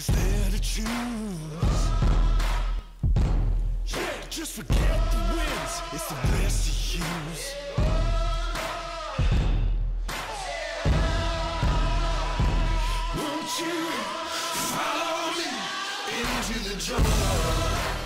it's there to choose. Yeah, just forget the wins, it's the best you use. Won't you follow me into the jungle?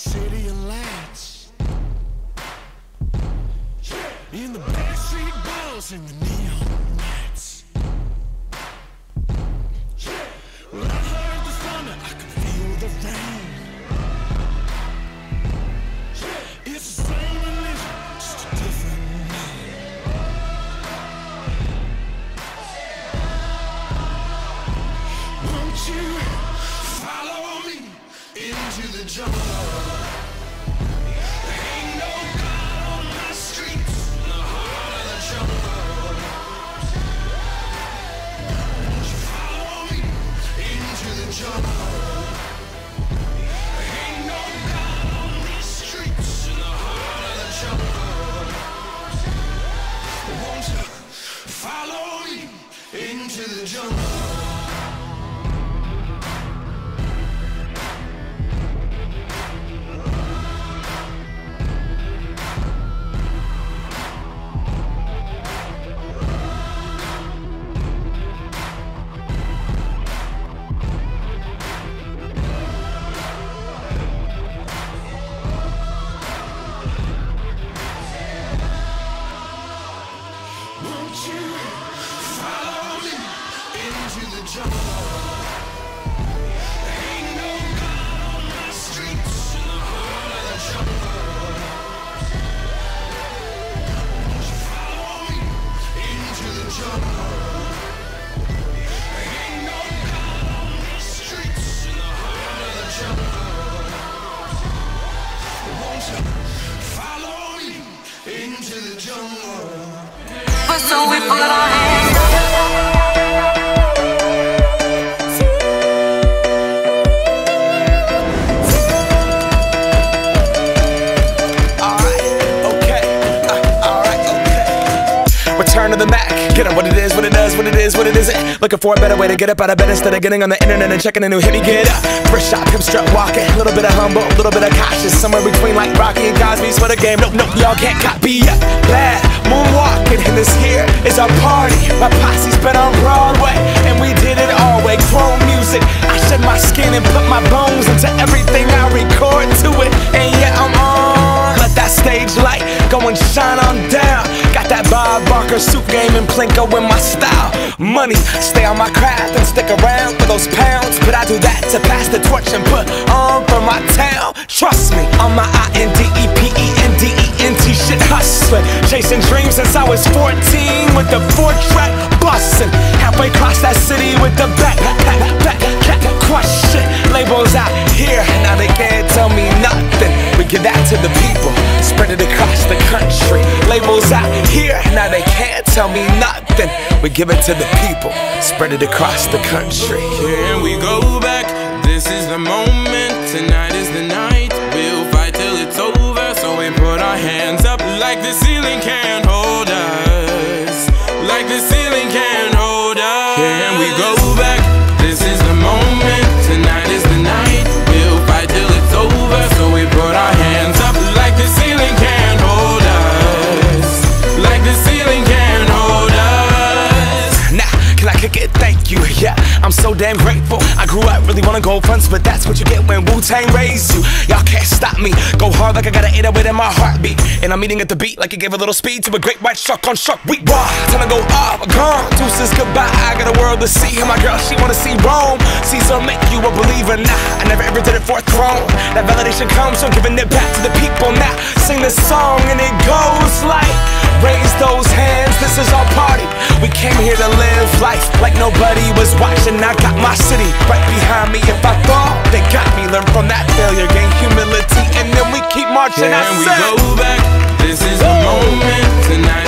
City of lights. In the backstreet balls and the neon you follow me into the jungle? Return to the Mac. Get up what it is, what it does, what it is, what it isn't. Looking for a better way to get up out of bed instead of getting on the internet and checking a new hit. Me get up. First shot, hip strut walking. A little bit of humble, a little bit of cautious. Somewhere between like Rocky and Cosby's for the game. Nope, nope, y'all can't copy yet. Bad moonwalking, and this here is our party. My posse's been on Broadway, and we did it all way. Chrome music. I shed my skin and put my bones into everything I record to it. And yeah, I'm on. Let that stage light go and shine on down. Got that Bob Barker suit game and Plinko in my style. Money, stay on my craft and stick around for those pounds. But I do that to pass the torch and put on for my town. Trust me, on my I N D E Chasing dreams since I was 14 with the four track bustin'. Halfway across that city with the back, back, back, back, shit. Labels out here, now they can't tell me nothing. We give that to the people, spread it across the country. Labels out here, now they can't tell me nothing. We give it to the people, spread it across the country. Can we go back? This is the moment. Tonight is the night. The ceiling can't hold us. Like the ceiling can't hold us. Can we go back? This is the moment. Tonight is the night. We'll fight till it's over. So we put our hands up like the ceiling can't hold us. Like the ceiling can't hold us. Nah, can I kick it? Thank you. Yeah, I'm so damn grateful. I grew up really wanna go fronts, but that's what you get when Wu Tang raised you. Y'all can't me. Go hard like I got an 808 in my heartbeat. And I'm eating at the beat like it gave a little speed to a great white shark on shark week. Raw, time to go off, gone. Deuces goodbye. I got a world to see. And my girl, she wanna see Rome. Caesar make you a believer. Nah, I never ever did it for a throne. That validation comes from giving it back to the people. Now, sing this song and it goes like. Raise those hands, this is our party. We came here to live life like nobody was watching. I got my city right behind me. If I fall, they got me. Learn from that failure, gain humility, and then we keep marching. Can I we go back? This is the moment tonight.